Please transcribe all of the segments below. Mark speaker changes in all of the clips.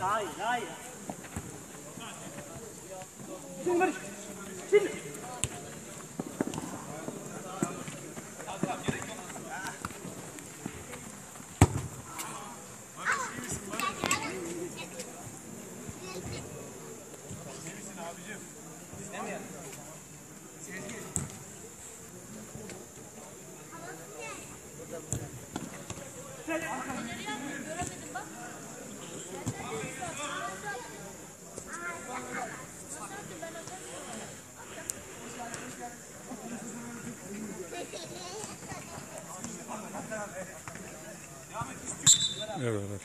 Speaker 1: Daha iyi. Şimdi Barış. Şimdi.
Speaker 2: Evet,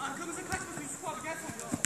Speaker 1: Arkamıza kaçmasın Yusuf abi gel sen.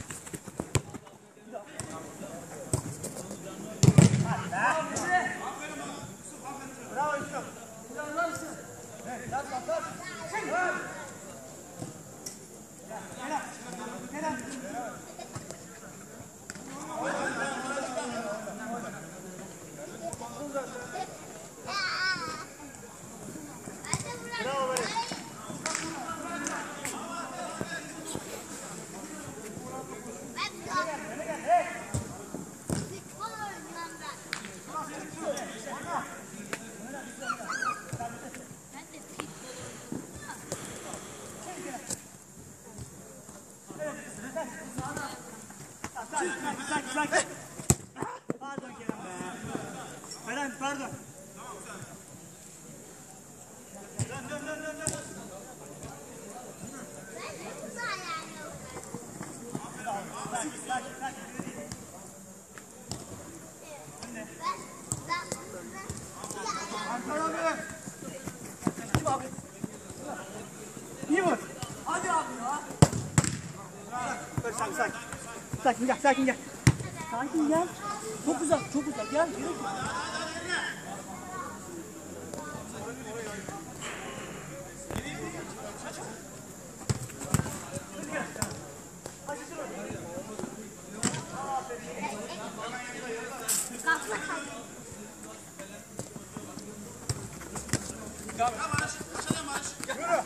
Speaker 2: sakin gel, sakin gel. Sakin gel. Çok uzak, çok uzak. Gel, gerek yok. Yürü.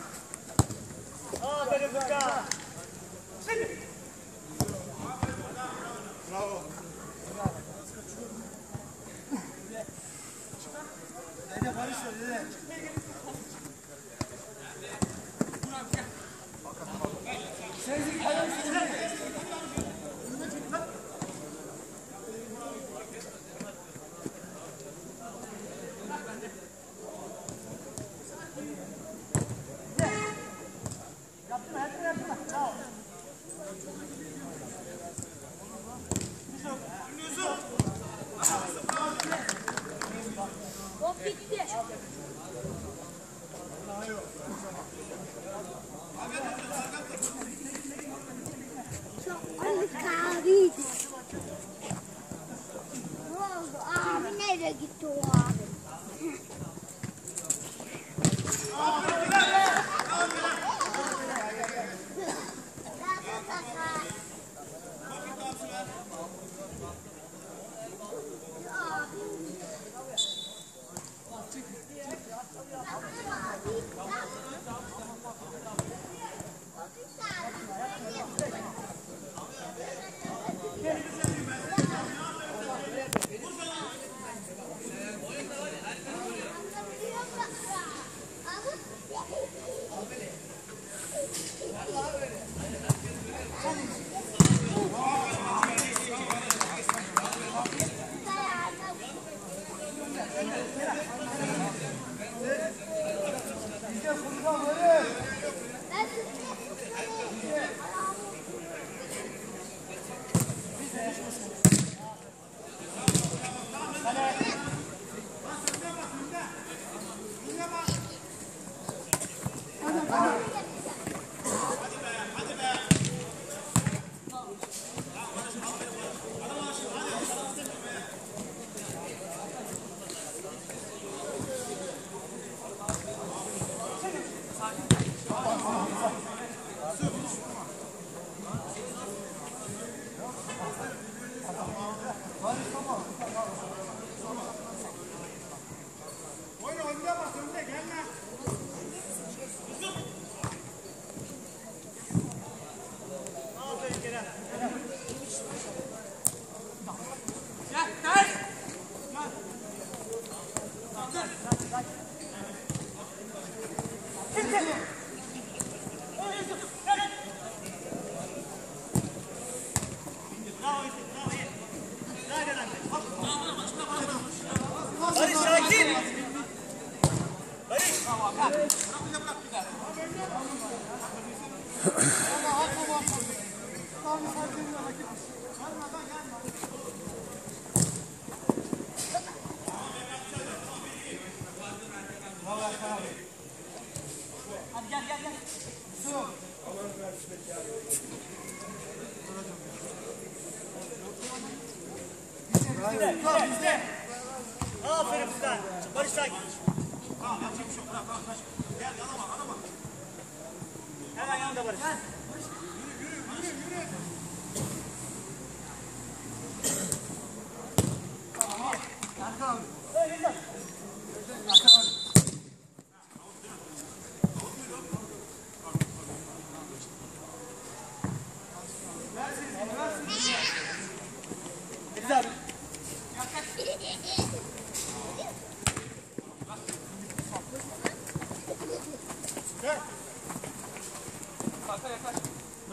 Speaker 2: Aferin Furkan. Bravo.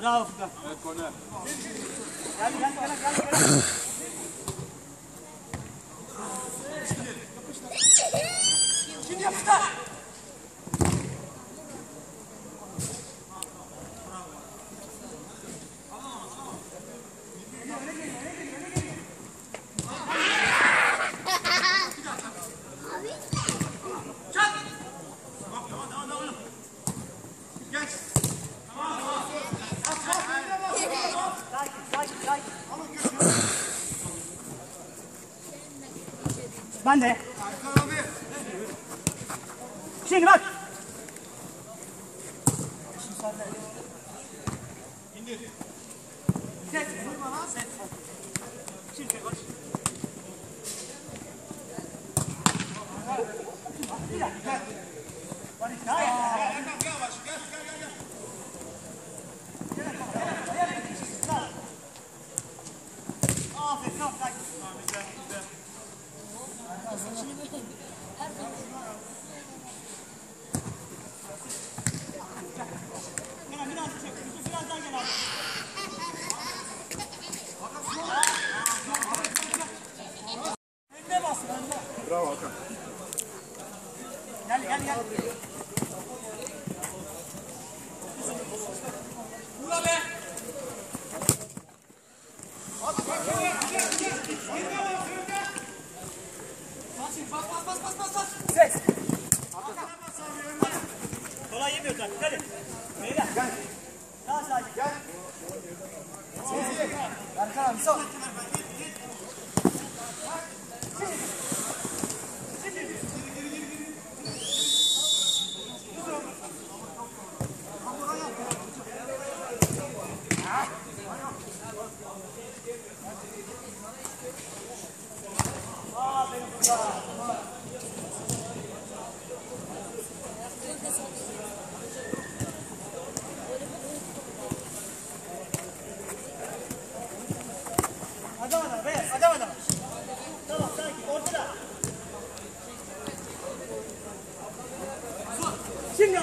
Speaker 1: Bravo
Speaker 2: Furkan.
Speaker 3: Evet korner.
Speaker 2: Gel gel gel gel gel.
Speaker 1: Şimdi yapıştır.
Speaker 2: Sakin 慢
Speaker 1: 点，谢谢你们。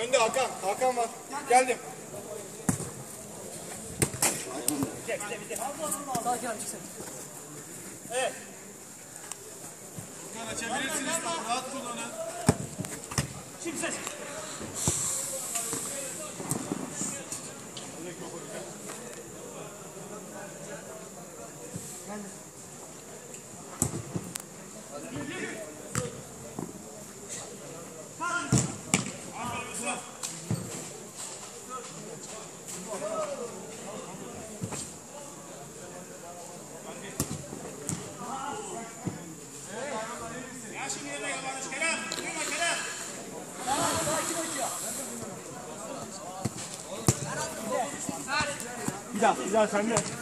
Speaker 3: Önde Hakan. Hakan var. Geldim.
Speaker 1: Sakin abi çıksın.
Speaker 2: Evet.
Speaker 3: Hakan açabilirsiniz. Rahat kullanın.
Speaker 2: Şimdi Bir daha, bir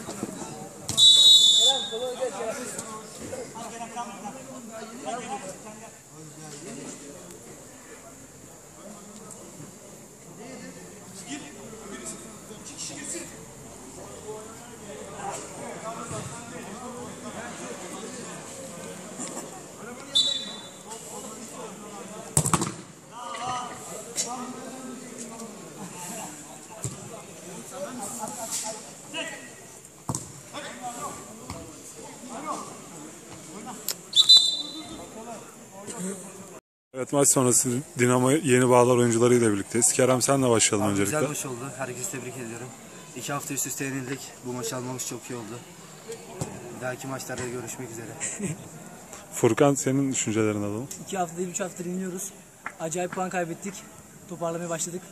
Speaker 4: Evet maç sonrası Dinamo yeni bağlar oyuncularıyla birlikteyiz. Kerem senle başlayalım
Speaker 5: Abi
Speaker 4: öncelikle.
Speaker 5: güzel maç oldu. Herkesi tebrik ediyorum. İki hafta üst üste yenildik. Bu maçı almamız çok iyi oldu. Bir dahaki maçlarda görüşmek üzere.
Speaker 4: Furkan senin düşüncelerini alalım.
Speaker 6: İki hafta değil, üç haftadır iniyoruz. Acayip puan kaybettik. Toparlamaya başladık.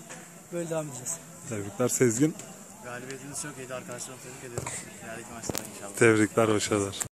Speaker 6: Böyle devam edeceğiz.
Speaker 4: Tebrikler Sezgin.
Speaker 3: Galibiyetiniz çok iyiydi arkadaşlarım tebrik ediyorum. İleriki maçlara inşallah.
Speaker 4: Tebrikler, başarılar.